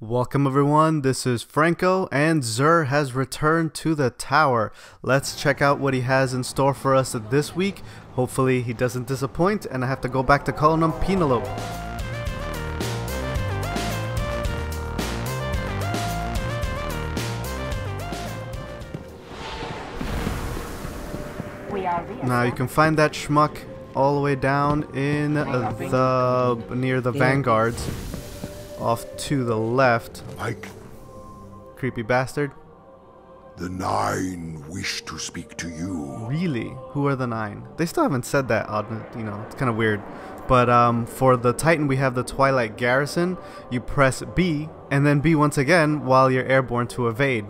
Welcome everyone, this is Franco and Xur has returned to the tower. Let's check out what he has in store for us this week. Hopefully he doesn't disappoint and I have to go back to calling him Penelope. Now you can find that schmuck all the way down in the near the vanguards off to the left. Mike, Creepy bastard. the Nine wish to speak to you. Really? Who are the nine? They still haven't said that. Odd, you know, it's kind of weird. But um, for the Titan, we have the Twilight Garrison. You press B and then B once again while you're airborne to evade.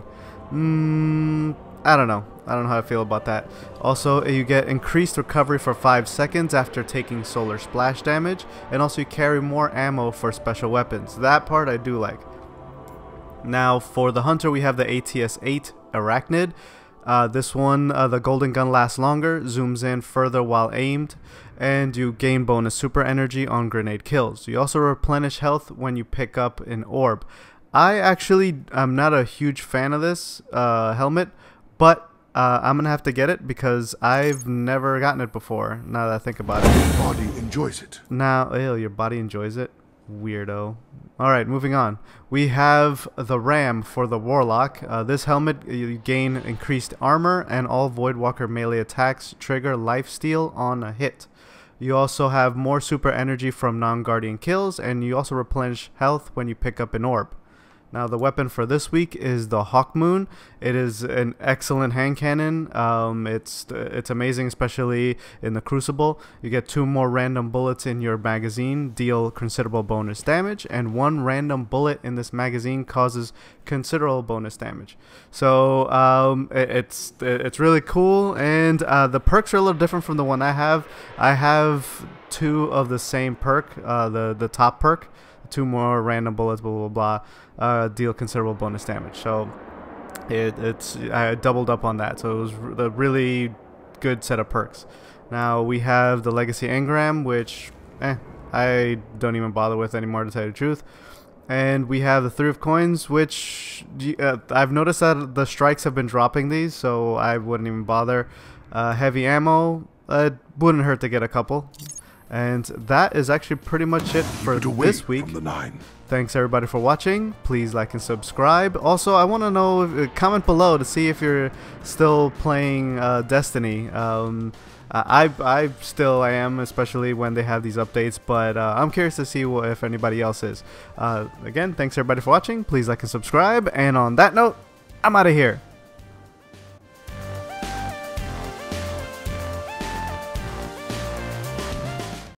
Mmm, I don't know. I don't know how I feel about that. Also, you get increased recovery for 5 seconds after taking solar splash damage, and also you carry more ammo for special weapons. That part I do like. Now, for the Hunter, we have the ATS-8 Arachnid. Uh, this one, uh, the golden gun lasts longer, zooms in further while aimed, and you gain bonus super energy on grenade kills. You also replenish health when you pick up an orb. I actually am not a huge fan of this uh, helmet, but uh, I'm gonna have to get it because I've never gotten it before. Now that I think about it. your Body enjoys it. Now, ew, your body enjoys it. Weirdo. Alright, moving on. We have the Ram for the Warlock. Uh, this helmet, you gain increased armor, and all Voidwalker melee attacks trigger lifesteal on a hit. You also have more super energy from non-guardian kills, and you also replenish health when you pick up an orb. Now the weapon for this week is the Hawk Moon. It is an excellent hand cannon. Um, it's it's amazing, especially in the Crucible. You get two more random bullets in your magazine, deal considerable bonus damage, and one random bullet in this magazine causes considerable bonus damage. So um, it, it's it's really cool, and uh, the perks are a little different from the one I have. I have two of the same perk, uh, the the top perk two more random bullets, blah blah blah, uh, deal considerable bonus damage. So it, it's I doubled up on that. So it was a really good set of perks. Now we have the Legacy Engram, which eh, I don't even bother with anymore to tell you the truth. And we have the Three of Coins, which uh, I've noticed that the strikes have been dropping these, so I wouldn't even bother. Uh, heavy ammo, uh, it wouldn't hurt to get a couple. And that is actually pretty much it for this week. From the Nine. Thanks everybody for watching. Please like and subscribe. Also, I want to know, if, uh, comment below to see if you're still playing uh, Destiny. Um, I, I still I am, especially when they have these updates, but uh, I'm curious to see what, if anybody else is. Uh, again, thanks everybody for watching. Please like and subscribe. And on that note, I'm out of here.